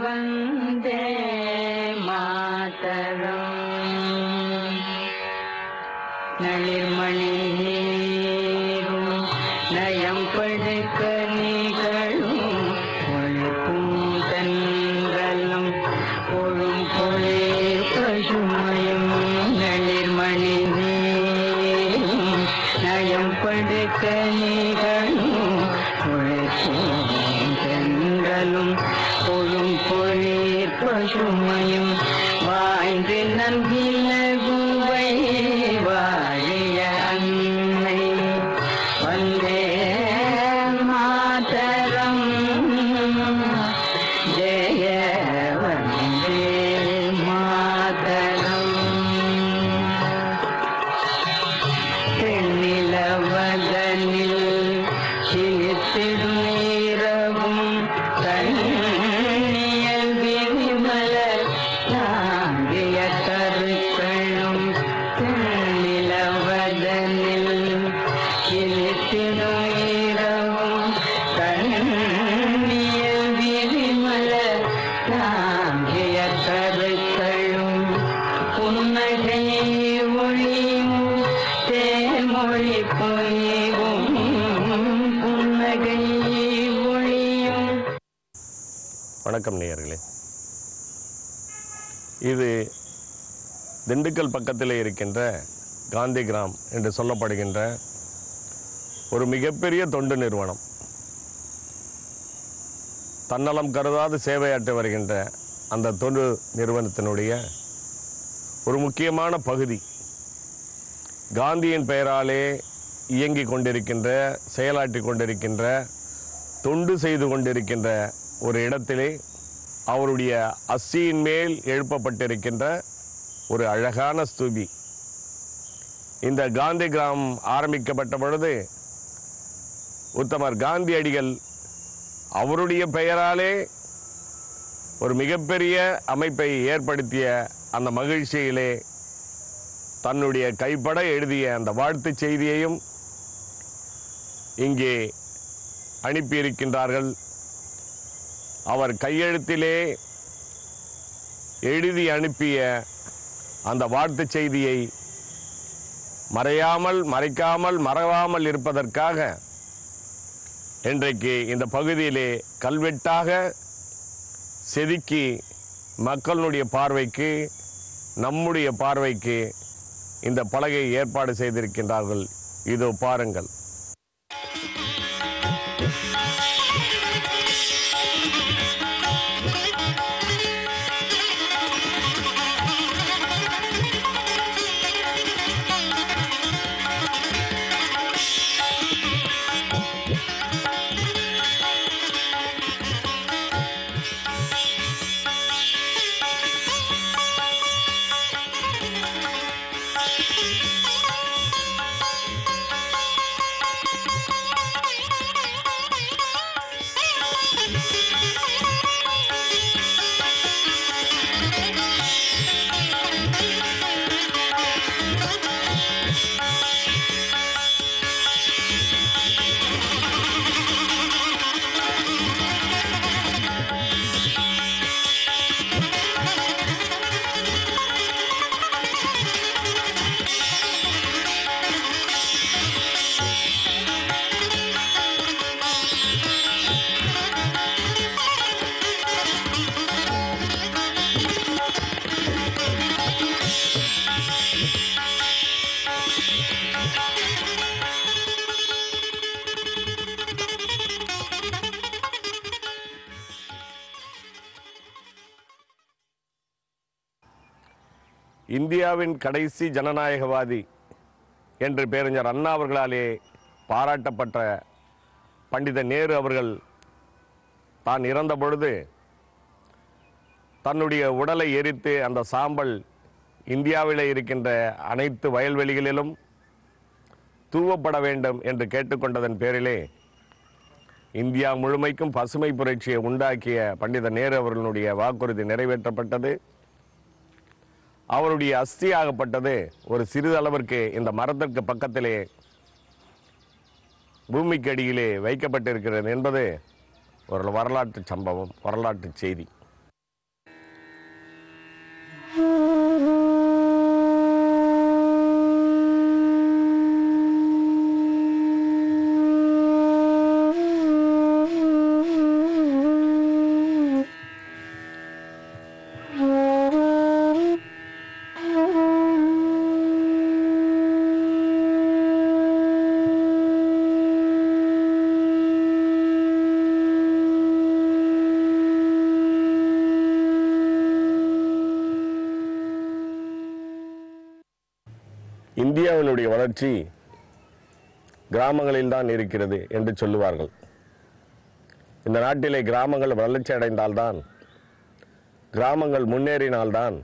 வந்தே இது திண்டுக்கல் பக்கத்தில் இருக்கின்ற காந்தி கிராம் என்று சொல்லப்படுகின்ற ஒரு மிகப்பெரிய தொண்டு நிறுவனம். தன்னலம் கருதாது சேவையாற்றி வருகின்ற அந்த தொண்டு நிறுவனத்தினுடைய ஒரு முக்கியமான பகுதி. காந்தியின் பெயராலே இயங்கி கொண்டிருக்கின்ற செயலாற்றி கொண்டிருக்கின்ற தொண்டு செய்து கொண்டிருக்கின்ற ஒரு இடத்திலே அவருடைய அஸ்தியின் மேல் எழுப்பப்பட்டிருக்கின்ற ஒரு அழகான ஸ்தூபி. இந்த காந்தி கிராம் ஆரம்பிக்கப்பட்ட பொழுது உத்தமர் காந்தியடிகள் அவருடைய பெயராலே ஒரு மிகப்பெரிய அமைப்பை ஏற்படுத்திய அந்த மகிழ்ச்சியிலே தன்னுடைய கைப்பட எழுதிய அந்த வாழ்த்துச் செய்தியையும் இங்கே அனுப்பியிருக்கின்றார்கள். அவர் கையெழுத்திலே எழுதி அனுப்பிய அந்த வாழ்த்து செய்தியை மறையாமல் மறைக்காமல் மறவாமல் இருப்பதற்காக இன்றைக்கு இந்த பகுதியிலே கல்வெட்டாக செதுக்கி மக்களுடைய பார்வைக்கு நம்முடைய பார்வைக்கு இந்த பலகை ஏற்பாடு செய்திருக்கின்றார்கள். இதோ பாருங்கள். இந்தியாவின் கடைசி ஜனநாயகவாதி என்று பேரறிஞர் அண்ணா அவர்களாலே பாராட்டப்பட்ட பண்டித நேரு அவர்கள் தான் இறந்த பொழுது தன்னுடைய உடலை எரித்து அந்த சாம்பல் இந்தியாவில் இருக்கின்ற அனைத்து வயல்வெளிகளிலும் தூவப்பட வேண்டும் என்று கேட்டுக்கொண்டதன் பேரிலே இந்தியா முழுமைக்கும் பசுமை புரட்சியை உண்டாக்கிய பண்டித நேரு அவர்களுடைய வாக்குறுதி நிறைவேற்றப்பட்டது. அவருடைய அஸ்தியாகப்பட்டது ஒரு சிறிதளவிற்கு இந்த மரத்திற்கு பக்கத்திலே பூமிக்கு அடியிலே வைக்கப்பட்டிருக்கிறது என்பது ஒரு வரலாற்று சம்பவம் வரலாற்று செய்தி. இந்தியாவினுடைய வளர்ச்சி கிராமங்களில் தான் இருக்கிறது என்று சொல்லுவார்கள். இந்த நாட்டிலே கிராமங்கள் வளர்ச்சி அடைந்தால்தான் கிராமங்கள் முன்னேறினால்தான்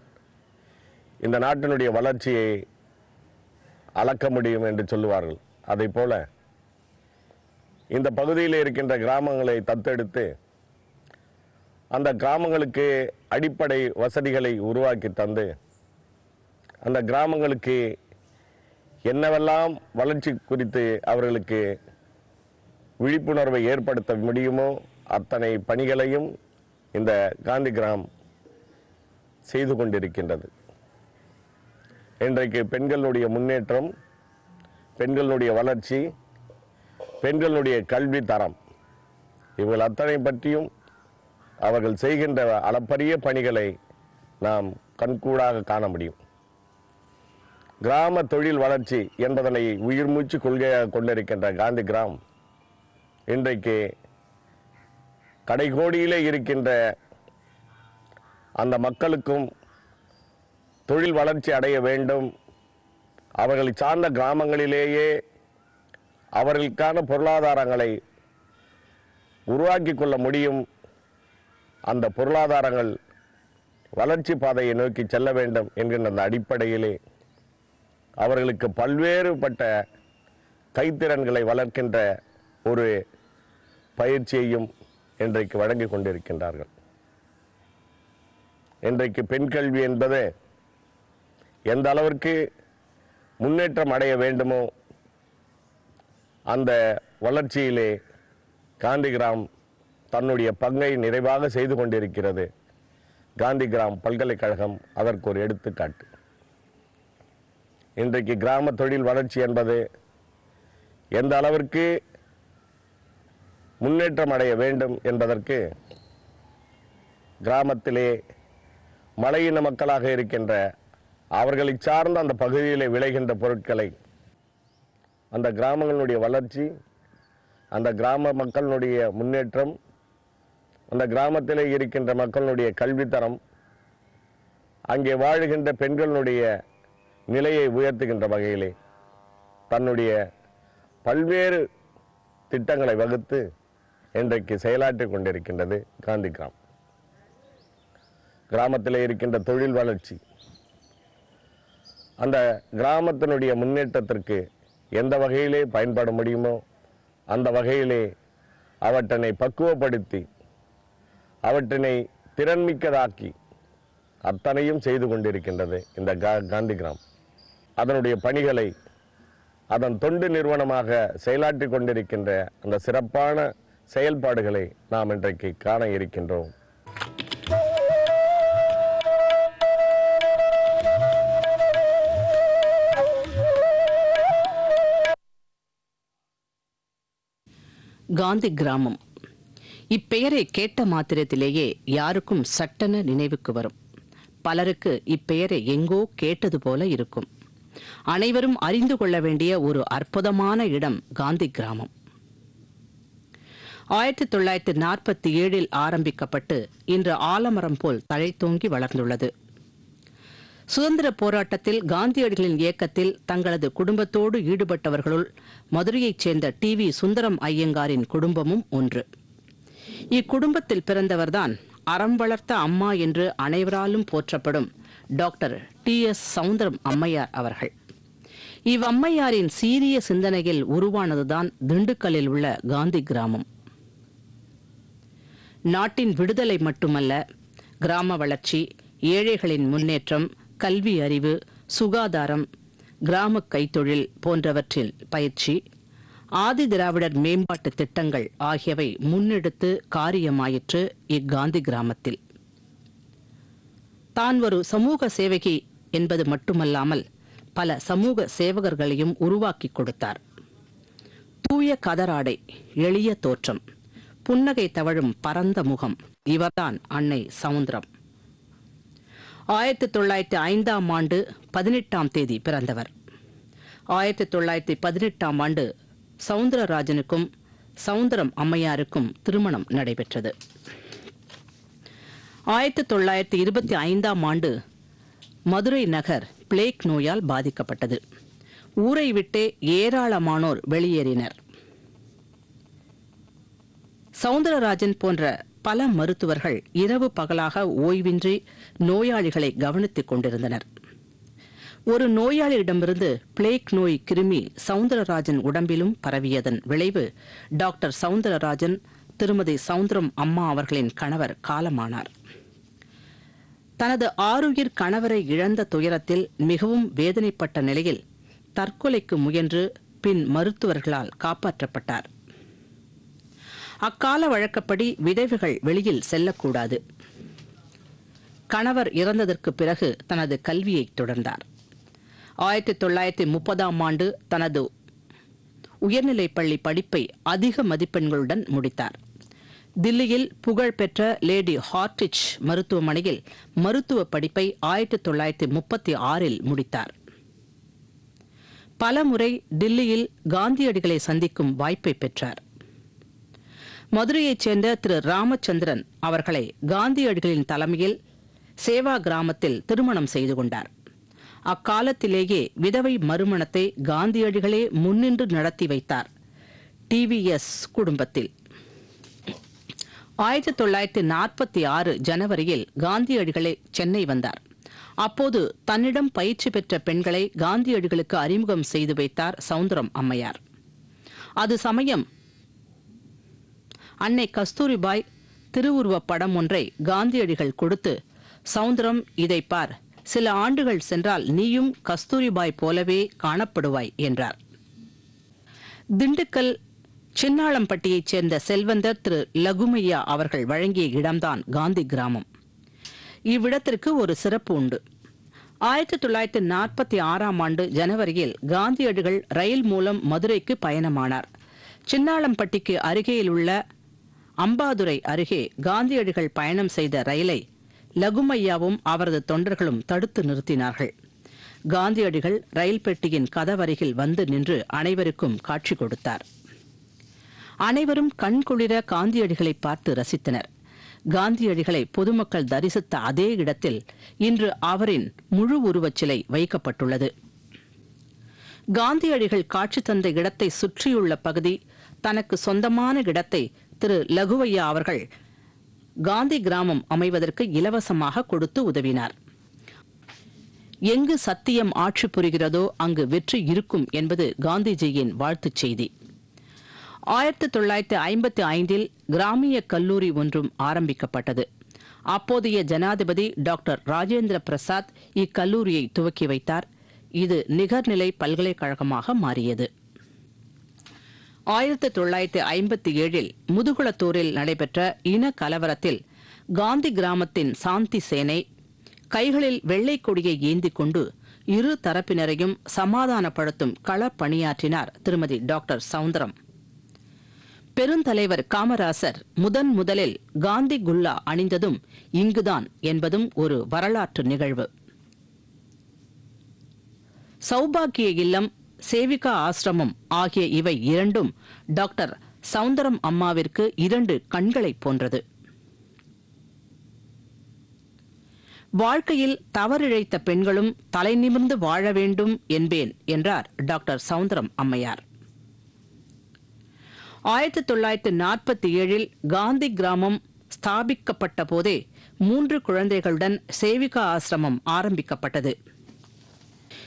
இந்த நாட்டினுடைய வளர்ச்சியை அளக்க முடியும் என்று சொல்லுவார்கள். அதை போல இந்த பகுதியில் இருக்கின்ற கிராமங்களை தத்தெடுத்து அந்த கிராமங்களுக்கு அடிப்படை வசதிகளை உருவாக்கி தந்து அந்த கிராமங்களுக்கு என்னவெல்லாம் வளர்ச்சி குறித்து அவர்களுக்கு விழிப்புணர்வை ஏற்படுத்த முடியுமோ அத்தனை பணிகளையும் இந்த காந்தி கிராம் செய்து கொண்டிருக்கின்றது. இன்றைக்கு பெண்களுடைய முன்னேற்றம் பெண்களுடைய வளர்ச்சி பெண்களுடைய கல்வி தரம் இவர்கள் அத்தனை பற்றியும் அவர்கள் செய்கின்ற அளப்பரிய பணிகளை நாம் கண்கூடாக காண முடியும். கிராம தொழில் வளர்ச்சி என்பதனை உயிர் மூச்சு கொள்கையாக கொண்டிருக்கின்ற காந்தி கிராம் இன்றைக்கு கடைகோடியிலே இருக்கின்ற அந்த மக்களுக்கும் தொழில் வளர்ச்சி அடைய வேண்டும். அவர்களை சார்ந்த கிராமங்களிலேயே அவர்களுக்கான பொருளாதாரங்களை உருவாக்கி கொள்ள முடியும். அந்த பொருளாதாரங்கள் வளர்ச்சி பாதையை நோக்கி செல்ல வேண்டும் என்கின்ற அந்த அடிப்படையிலே அவர்களுக்கு பல்வேறுபட்ட கைத்திறன்களை வளர்க்கின்ற ஒரு பயிற்சியையும் இன்றைக்கு வழங்கி கொண்டிருக்கின்றார்கள். இன்றைக்கு பெண் கல்வி என்பது எந்த அளவிற்கு முன்னேற்றம் அடைய வேண்டுமோ அந்த வளர்ச்சியிலே காந்தி கிராம் தன்னுடைய பங்கை நிறைவாக செய்து கொண்டிருக்கிறது. காந்தி கிராம் பல்கலைக்கழகம் அதற்கு ஒரு எடுத்துக்காட்டு. இன்றைக்கு கிராம தொழில் வளர்ச்சி என்பது எந்த அளவிற்கு முன்னேற்றம் அடைய வேண்டும் என்பதற்கு கிராமத்திலே மலையின மக்களாக இருக்கின்ற அவர்களை சார்ந்த அந்த பகுதியிலே விளைகின்ற பொருட்களை அந்த கிராமங்களுடைய வளர்ச்சி அந்த கிராம மக்களுடைய முன்னேற்றம் அந்த கிராமத்திலே இருக்கின்ற மக்களுடைய கல்வித்தரம் அங்கே வாழுகின்ற பெண்களுடைய நிலையை உயர்த்துகின்ற வகையிலே தன்னுடைய பல்வேறு திட்டங்களை வகுத்து இன்றைக்கு செயலாற்றிக் கொண்டிருக்கின்றது காந்தி கிராம் கிராமத்தில் இருக்கின்ற தொழில் வளர்ச்சி. அந்த கிராமத்தினுடைய முன்னேற்றத்திற்கு எந்த வகையிலே பயன்பட முடியுமோ அந்த வகையிலே அவற்றினை பக்குவப்படுத்தி அவற்றினை திறன்மிக்கதாக்கி அத்தனையும் செய்து கொண்டிருக்கின்றது இந்த கா- காந்தி கிராமம். அதனுடைய பணிகளை அதன் தொண்டு நிறுவனமாக செயலாற்றி கொண்டிருக்கின்ற அந்த சிறப்பான செயல்பாடுகளை நாம் இன்றைக்கு காண இருக்கின்றோம். காந்தி கிராமம். இப்பெயரை கேட்ட மாத்திரத்திலேயே யாருக்கும் சட்டென நினைவுக்கு வரும். பலருக்கு இப்பெயரை எங்கோ கேட்டது போல இருக்கும். அனைவரும் அறிந்து கொள்ள வேண்டிய ஒரு அற்புதமான இடம் காந்தி கிராமம். ஆயிரத்தி தொள்ளாயிரத்தி நாற்பத்தி ஏழில் ஆரம்பிக்கப்பட்டு இன்று ஆலமரம் போல் தழைத்தோங்கி வளர்ந்துள்ளது. சுதந்திர போராட்டத்தில் காந்தியடிகளின் இயக்கத்தில் தங்களது குடும்பத்தோடு ஈடுபட்டவர்களுள் மதுரையைச் சேர்ந்த டி வி சுந்தரம் ஐயங்காரின் குடும்பமும் ஒன்று. இக்குடும்பத்தில் பிறந்தவர்தான் அறம் வளர்த்த அம்மா என்று அனைவராலும் போற்றப்படும் டாக்டர் டி எஸ் சவுந்தரம் அம்மையார் அவர்கள். இவ்வம்மையாரின் சீரிய சிந்தனையில் உருவானதுதான் திண்டுக்கல்லில் உள்ள காந்தி கிராமம். நாட்டின் விடுதலை மட்டுமல்ல கிராம வளர்ச்சி ஏழைகளின் முன்னேற்றம் கல்வி அறிவு சுகாதாரம் கிராம கைத்தொழில் போன்றவற்றில் பயிற்சி ஆதி திராவிடர் மேம்பாட்டு திட்டங்கள் ஆகியவை முன்னெடுத்து காரியமாயிற்று இக்காந்தி கிராமத்தில். தான் ஒரு சமூக சேவகி என்பது மட்டுமல்லாமல் பல சமூக சேவகர்களையும் உருவாக்கி கொடுத்தார். தூய கதராடை எளிய தோற்றம் புன்னகை தவழும் பரந்த முகம் இவர்தான் அன்னை சவுந்தரம். ஆயிரத்தி தொள்ளாயிரத்தி ஐந்தாம் ஆண்டு பதினெட்டாம் தேதி பிறந்தவர். ஆயிரத்தி தொள்ளாயிரத்தி பதினெட்டாம் ஆண்டு சவுந்தரராஜனுக்கும் சவுந்தரம் அம்மையாருக்கும் திருமணம் நடைபெற்றது. ஆயிரத்தி தொள்ளாயிரத்தி இருபத்தி ஐந்தாம் ஆண்டு மதுரை நகர் பிளேக் நோயால் பாதிக்கப்பட்டது. ஊரை விட்டே ஏராளமானோர் வெளியேறினர். சவுந்தரராஜன் போன்ற பல மருத்துவர்கள் இரவு பகலாக ஓய்வின்றி நோயாளிகளை கவனித்துக் கொண்டிருந்தனர். ஒரு நோயாளியிடமிருந்து பிளேக் நோய் கிருமி சவுந்தரராஜன் உடம்பிலும் பரவியதன் விளைவு டாக்டர் சவுந்தரராஜன் திருமதி சவுந்தரம் அம்மா அவர்களின் கணவர் காலமானார். தனது ஆறுயிர் கணவரை இழந்த துயரத்தில் மிகவும் வேதனைப்பட்ட நிலையில் தற்கொலைக்கு முயன்று பின் மருத்துவர்களால் காப்பாற்றப்பட்டார். அக்கால வழக்கப்படி விதவைகள் வெளியில் செல்லக்கூடாது. கணவர் இறந்ததற்கு பிறகு தனது கல்வியை தொடர்ந்தார். ஆயிரத்தி தொள்ளாயிரத்தி முப்பதாம் ஆண்டு தனது உயர்நிலைப் பள்ளி படிப்பை அதிக மதிப்பெண்களுடன் முடித்தார். தில்லியில் புகழ்பெற்ற லேடி ஹார்டிச் மருத்துவமனையில் மருத்துவ படிப்பை ஆயிரத்தி தொள்ளாயிரத்தி முப்பத்தி ஆறில் முடித்தார். பலமுறை டில்லியில் காந்தியடிகளை சந்திக்கும் வாய்ப்பை பெற்றார். மதுரையைச் சேர்ந்த திரு ராமச்சந்திரன் அவர்களை காந்தியடிகளின் தலைமையில் சேவா கிராமத்தில் திருமணம் செய்து கொண்டார். அக்காலத்திலேயே விதவை மறுமணத்தை காந்தியடிகளே முன்னின்று நடத்தி வைத்தார். டிவிஎஸ் குடும்பத்தில். ஆயிரத்தி தொள்ளாயிரத்தி நாற்பத்தி ஆறு ஜனவரியில் காந்தியடிகளே சென்னை வந்தார். அப்போது தன்னிடம் பயிற்சி பெற்ற பெண்களை காந்தியடிகளுக்கு அறிமுகம் செய்து வைத்தார் சவுந்தரம் அம்மையார். அது சமயம் அன்னை கஸ்தூரிபாய் திருவுருவப் படம் ஒன்றை காந்தியடிகள் கொடுத்து சவுந்தரம் இதை பார். சில ஆண்டுகள் சென்றால் நீயும் கஸ்தூரிபாய் போலவே காணப்படுவாய் என்றார். திண்டுக்கல் சின்னாளம்பட்டியைச் சேர்ந்த செல்வந்தர் திரு லகுமையா அவர்கள் வழங்கிய இடம்தான் காந்தி கிராமம். இவ்விடத்திற்கு ஒரு சிறப்பு உண்டு. ஆயிரத்தி தொள்ளாயிரத்தி நாற்பத்தி ஆறாம் ஆண்டு ஜனவரியில் காந்தியடிகள் ரயில் மூலம் மதுரைக்கு பயணமானார். சின்னாளம்பட்டிக்கு அருகேயில் உள்ள அம்பாதுரை அருகே காந்தியடிகள் பயணம் செய்த ரயிலை லகுமையாவும் அவரது தொண்டர்களும் தடுத்து நிறுத்தினார்கள். காந்தியடிகள் ரயில் பெட்டியின் கதவருகில் வந்து நின்று அனைவருக்கும் காட்சி கொடுத்தார். அனைவரும் கண்குளிர காந்தியடிகளை பார்த்து ரசித்தனர். காந்தியடிகளை பொதுமக்கள் தரிசித்த அதே இடத்தில் இன்று அவரின் முழு உருவச் சிலை வைக்கப்பட்டுள்ளது. காந்தியடிகள் காட்சி தந்த இடத்தை சுற்றியுள்ள பகுதி தனக்கு சொந்தமான இடத்தை திரு லகுவையா அவர்கள் காந்தி கிராமம் அமைவதற்கு இலவசமாக கொடுத்து உதவினார். எங்கு சத்தியம் ஆட்சி புரிகிறதோ அங்கு வெற்றி இருக்கும் என்பது காந்திஜியின் வாழ்த்துச் செய்தி. ஆயிரத்தி தொள்ளாயிரத்தி ஐம்பத்தி ஐந்தில் கிராமிய கல்லூரி ஒன்றும் ஆரம்பிக்கப்பட்டது. அப்போதைய ஜனாதிபதி டாக்டர் ராஜேந்திர பிரசாத் இக்கல்லூரியை துவக்கி வைத்தார். இது நிகர்நிலை பல்கலைக்கழகமாக மாறியது. ஆயிரத்தி தொள்ளாயிரத்தி ஐம்பத்தி ஏழில் முதுகுளத்தூரில் நடைபெற்ற இன கலவரத்தில் காந்தி கிராமத்தின் சாந்தி சேனை கைகளில் வெள்ளை கொடியை ஏந்திக் கொண்டு இரு தரப்பினரையும் சமாதானப்படுத்தும் களப்பணியாற்றினார் திருமதி டாக்டர் சவுந்தரம். பெருந்தலைவர் காமராசர் முதன் முதலில் காந்தி குல்லா அணிந்ததும் இங்குதான் என்பதும் ஒரு வரலாற்று நிகழ்வு. சௌபாக்கிய இல்லம் சேவிகா ஆசிரமம் ஆகிய இவை இரண்டும் டாக்டர் சவுந்தரம் அம்மாவிற்கு இரண்டு கண்களைப் போன்றது. வாழ்க்கையில் தவறிழைத்த பெண்களும் தலைநிமிர்ந்து வாழ வேண்டும் என்பேன் என்றார் டாக்டர் சவுந்தரம் அம்மையார். ஆயிரத்தி தொள்ளாயிரத்தி நாற்பத்தி ஏழில் காந்தி கிராமம் ஸ்தாபிக்கப்பட்ட போதே மூன்று குழந்தைகளுடன் சேவிகா ஆசிரமம் ஆரம்பிக்கப்பட்டது.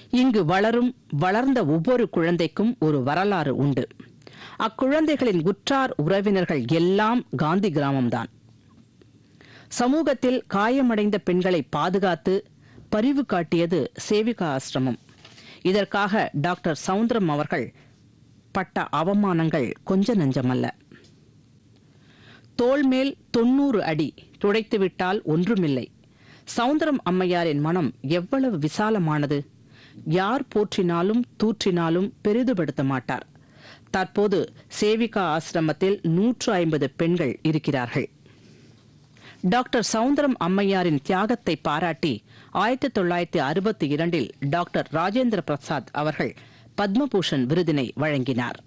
இங்கு வளரும் வளர்ந்த ஒவ்வொரு குழந்தைக்கும் ஒரு வரலாறு உண்டு. அக்குழந்தைகளின் உற்றார் உறவினர்கள் எல்லாம் காந்தி கிராமம்தான். சமூகத்தில் காயமடைந்த பெண்களை பாதுகாத்து பரிவு காட்டியது சேவிகா ஆசிரமம். இதற்காக டாக்டர் சவுந்தரம் அவர்கள் பட்ட அவமானங்கள் கொஞ்ச நஞ்சமல்ல. தோள்மேல் தொன்னூறு அடி துடைத்துவிட்டால் ஒன்றுமில்லை. சவுந்தரம் அம்மையாரின் மனம் எவ்வளவு விசாலமானது. யார் போற்றினாலும் தூற்றினாலும் பெரிதுபடுத்த மாட்டார். தற்போது சேவிகா ஆசிரமத்தில் நூற்று ஐம்பது பெண்கள் இருக்கிறார்கள். டாக்டர் சவுந்தரம் அம்மையாரின் தியாகத்தை பாராட்டி ஆயிரத்தி தொள்ளாயிரத்தி அறுபத்தி இரண்டில் டாக்டர் ராஜேந்திர பிரசாத் அவர்கள் பத்மபூஷன் விருதினை வழங்கினார்.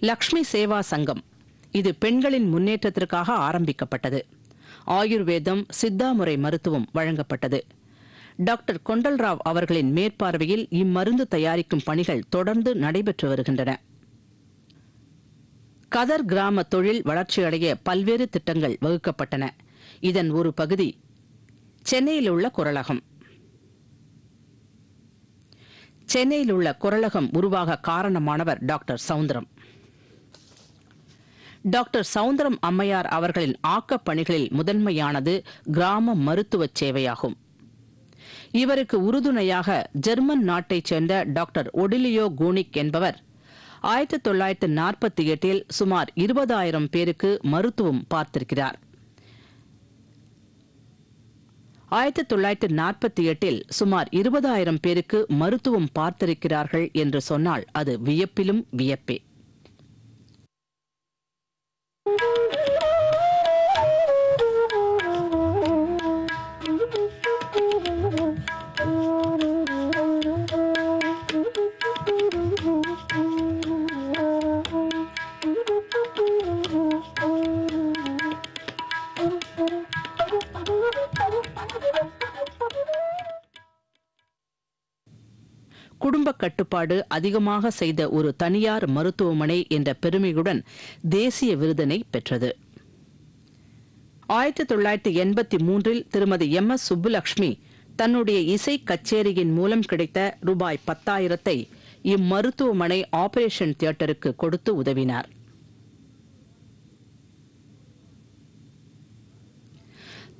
லக்ஷ்மி சேவா சங்கம் இது பெண்களின் முன்னேற்றத்திற்காக ஆரம்பிக்கப்பட்டது. ஆயுர்வேதம் சித்தா முறை மருத்துவம் வழங்கப்பட்டது. டாக்டர் கொண்டல்ராவ் அவர்களின் மேற்பார்வையில் இம்மருந்து தயாரிக்கும் பணிகள் தொடர்ந்து நடைபெற்று வருகின்றன. கதர் கிராம தொழில் வளர்ச்சியடைய பல்வேறு திட்டங்கள் வகுக்கப்பட்டன. இதன் ஒரு பகுதி சென்னையில் உள்ள குரலகம் சென்னையில் உள்ள குரலகம் உருவாக காரணமானவர் டாக்டர் சவுந்தரம். டாக்டர் சவுந்தரம் அம்மையார் அவர்களின் ஆக்கப் பணிகளில் முதன்மையானது கிராம மருத்துவ சேவையாகும். இவருக்கு உறுதுணையாக ஜெர்மன் நாட்டைச் சேர்ந்த டாக்டர் ஒடிலியோ கூனிக் என்பவர் ஆயிரத்தி தொள்ளாயிரத்து நாற்பத்தி எட்டில் சுமார் இருபதாயிரம் பேருக்கு மருத்துவம் பார்த்திருக்கிறார். ஆயிரத்தி தொள்ளாயிரத்தி நாற்பத்தி எட்டில் சுமார் இருபதாயிரம் பேருக்கு மருத்துவம் பார்த்திருக்கிறார்கள் என்று சொன்னால் அது வியப்பிலும் வியப்பே. ஏற்பாடு அதிகமாக செய்த ஒரு தனியார் மருத்துவமனை என்ற பெருமையுடன் தேசிய விருதினை பெற்றது. ஆயிரத்தி தொள்ளாயிரத்தி எண்பத்தி மூன்றில் திருமதி எம் எஸ் சுப்புலட்சுமி தன்னுடைய இசை கச்சேரியின் மூலம் கிடைத்த ரூபாய் பத்தாயிரத்தை இம்மருத்துவமனை ஆபரேஷன் தியேட்டருக்கு கொடுத்து உதவினார்.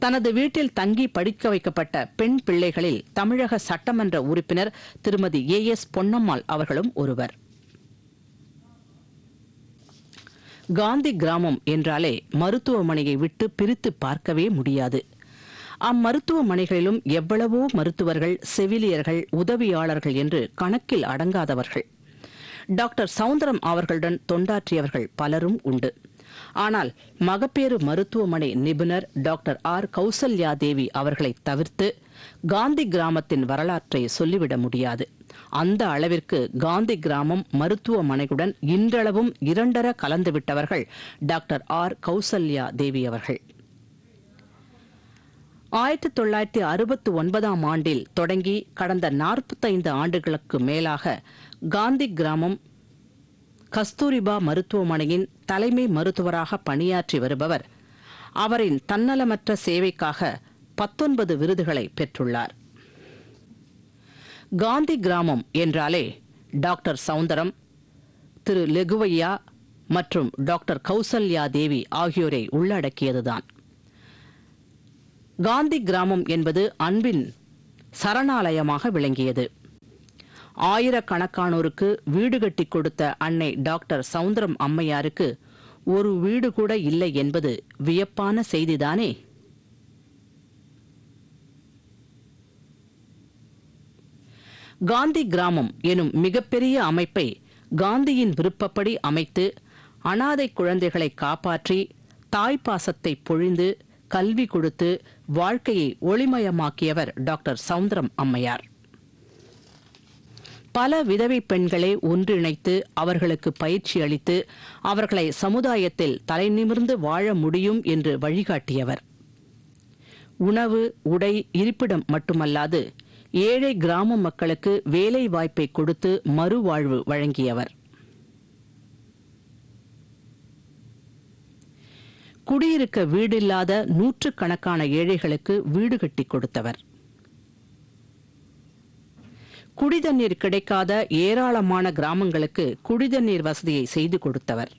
தனது வீட்டில் தங்கி படிக்க வைக்கப்பட்ட பெண் பிள்ளைகளில் தமிழக சட்டமன்ற உறுப்பினர் திருமதி ஏ எஸ் பொன்னம்மாள் அவர்களும் ஒருவர். காந்தி கிராமம் என்றாலே மருத்துவமனையை விட்டு பிரித்து பார்க்கவே முடியாது. அம்மருத்துவமனைகளிலும் எவ்வளவோ மருத்துவர்கள் செவிலியர்கள் உதவியாளர்கள் என்று கணக்கில் அடங்காதவர்கள். டாக்டர் சவுந்தரம் அவர்களுடன் தொண்டாற்றியவர்கள் பலரும் உண்டு. ஆனால் மகப்பேறு மருத்துவமனை நிபுணர் டாக்டர் ஆர். கௌசல்யா தேவி அவர்களை தவிர்த்து காந்தி கிராமத்தின் வரலாற்றை சொல்லிவிட முடியாது. அந்த அளவிற்கு காந்தி கிராமம் மருத்துவமனையுடன் இன்றளவும் இரண்டர கலந்துவிட்டவர்கள் டாக்டர் ஆர். கௌசல்யா தேவி அவர்கள். ஆயிரத்தி தொள்ளாயிரத்தி அறுபத்தி ஒன்பதாம் ஆண்டில் தொடங்கி கடந்த நாற்பத்தைந்து ஆண்டுகளுக்கு மேலாக காந்தி கிராமம் கஸ்தூரிபா மருத்துவமனையின் தலைமை மருத்துவராக பணியாற்றி வருபவர். அவரின் தன்னலமற்ற சேவைக்காக பத்தொன்பது விருதுகளை பெற்றுள்ளார். காந்தி கிராமம் என்றாலே டாக்டர் சவுந்தரம் திரு லெகுவையா மற்றும் டாக்டர் கௌசல்யா தேவி ஆகியோரை உள்ளடக்கியதுதான். காந்தி கிராமம் என்பது அன்பின் சரணாலயமாக விளங்கியது. ஆயிரக்கணக்கானோருக்கு வீடு கட்டி கொடுத்த அன்னை டாக்டர் சவுந்தரம் அம்மையாருக்கு ஒரு வீடு கூட இல்லை என்பது வியப்பான செய்திதானே? காந்தி கிராமம் எனும் மிகப்பெரிய அமைப்பை காந்தியின் விருப்பப்படி அமைத்து அனாதை குழந்தைகளை காப்பாற்றி தாய்ப்பாசத்தை பொழிந்து கல்வி கொடுத்து வாழ்க்கையை ஒளிமயமாக்கியவர் டாக்டர் சவுந்தரம் அம்மையார். பல விதவை பெண்களை ஒன்றிணைத்து அவர்களுக்கு பயிற்சி அளித்து அவர்களை சமுதாயத்தில் தலைநிமிர்ந்து வாழ முடியும் என்று வழிகாட்டியவர். உணவு உடை இருப்பிடம் மட்டுமல்லாது ஏழை கிராம மக்களுக்கு வேலை வாய்ப்பை கொடுத்து மறுவாழ்வு வழங்கியவர். குடியிருக்க வீடில்லாத நூற்றுக்கணக்கான ஏழைகளுக்கு வீடு கட்டி கொடுத்தவர். குடிதண்ணீர் கிடைக்காத ஏராளமான கிராமங்களுக்கு குடிதண்ணீர் வசதியை செய்து கொடுத்தவர்.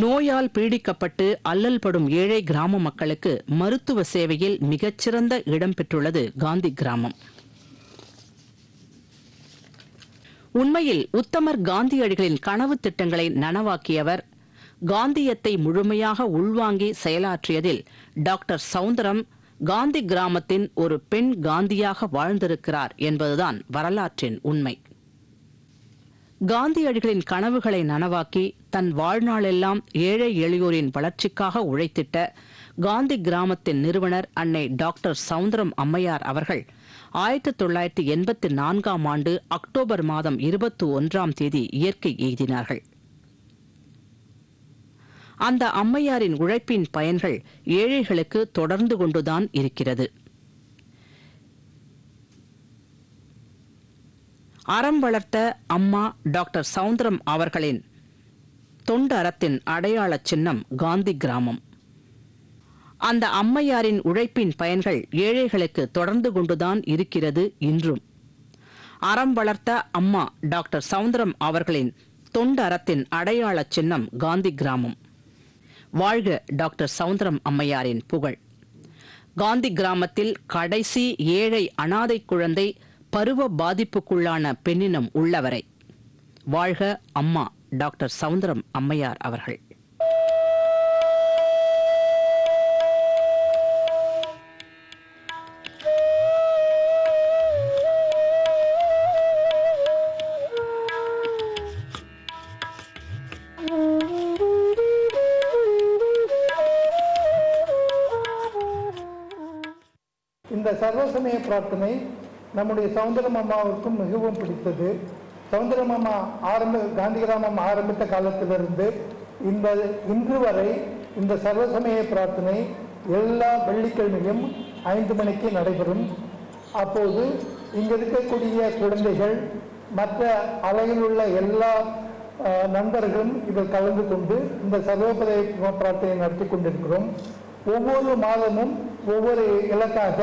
நோயால் பீடிக்கப்பட்டு அல்லல் படும் ஏழை கிராம மக்களுக்கு மருத்துவ சேவையில் மிகச்சிறந்த இடம் பெற்றுள்ளது காந்தி கிராமம். உண்மையில் உத்தமர் காந்தியடிகளின் கனவு திட்டங்களை நனவாக்கியவர் காந்தியத்தை முழுமையாக உள்வாங்கி செயலாற்றியதில் டாக்டர் சவுந்தரம் காந்தி கிராமத்தின் ஒரு பெண் காந்தியாக வாழ்ந்திருக்கிறார் என்பதுதான் வரலாற்றின் உண்மை. காந்தியடிகளின் கனவுகளை நனவாக்கி தன் வாழ்நாளெல்லாம் ஏழை எளியோரின் வளர்ச்சிக்காக உழைத்திட்ட காந்தி கிராமத்தின் நிறுவனர் அன்னை டாக்டர் சவுந்தரம் அம்மையார் அவர்கள் ஆயிரத்தி தொள்ளாயிரத்தி எண்பத்தி நான்காம் ஆண்டு அக்டோபர் மாதம் இருபத்தி ஒன்றாம் தேதி இயற்கை எய்தினார்கள். அந்த அம்மையாரின் உழைப்பின் பயன்கள் ஏழைகளுக்கு தொடர்ந்து கொண்டுதான் இருக்கிறது. அறம் வளர்த்த அம்மா டாக்டர் சவுந்தரம் அவர்களின் தொண்டு அறத்தின் அடையாள சின்னம் காந்தி கிராமம். அந்த அம்மையாரின் உழைப்பின் பயன்கள் ஏழைகளுக்கு தொடர்ந்து கொண்டுதான் இருக்கிறது இன்றும். அறம் வளர்த்த அம்மா டாக்டர் சவுந்தரம் அவர்களின் தொண்டு அறத்தின் அடையாள சின்னம் காந்தி கிராமம். வாழ்க டாக்டர் சவுந்தரம் அம்மையாரின் புகழ். காந்தி கிராமத்தில் கடைசி ஏழை அனாதை குழந்தை பருவ பாதிப்புக்குள்ளான பெண்ணினம் உள்ளவரை. வாழ்க அம்மா டாக்டர் சவுந்தரம் அம்மையார் அவர்கள். பிரார்த்தனை நம்முடைய சவுந்தரம் அம்மாவுக்கும் மிகவும் பிடித்தது. சவுந்தரம் அம்மா ஆரம்ப காந்திகிராமம் ஆரம்பித்த காலத்திலிருந்து இந்த இன்று வரை இந்த சர்வசமய பிரார்த்தனை எல்லா வெள்ளிக்கிழமையும் ஐந்து மணிக்கு நடைபெறும். அப்போது இங்கே இருக்கக்கூடிய குழந்தைகள் மற்ற அலையில் உள்ள எல்லா நண்பர்களும் இதில் கலந்து கொண்டு இந்த சர்வோபதய பிரார்த்தனை நடத்தி கொண்டிருக்கிறோம். ஒவ்வொரு மாதமும் ஒவ்வொரு இலக்காக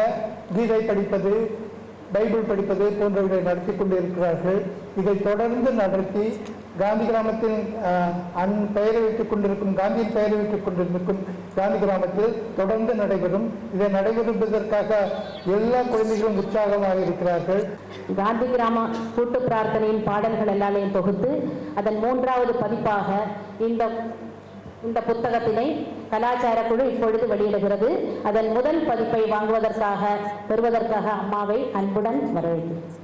கீதை படிப்பது பைபிள் படிப்பது போன்றவற்றை நடத்தி கொண்டிருக்கிறார்கள். இதை தொடர்ந்து நடத்தி காந்தி கிராமத்தில் அன் பெயரை வைத்துக் கொண்டிருக்கும் காந்தியின் பெயரை வைத்துக் கொண்டிருக்கும் காந்தி கிராமத்தில் தொடர்ந்து நடைபெறும். இதை நடைபெறுவதற்காக எல்லா குழந்தைகளும் உற்சாகமாக இருக்கிறார்கள். காந்தி கிராம கூட்டு பிரார்த்தனையின் பாடல்கள் எல்லாமே தொகுத்து அதன் மூன்றாவது பதிப்பாக இந்த இந்த புத்தகத்தினை கலாச்சார குழு இப்பொழுது வெளியிடுகிறது. அதன் முதல் பதிப்பை வாங்குவதற்காக பெறுவதற்காக அம்மாவை அன்புடன் வரவேற்கிறேன்.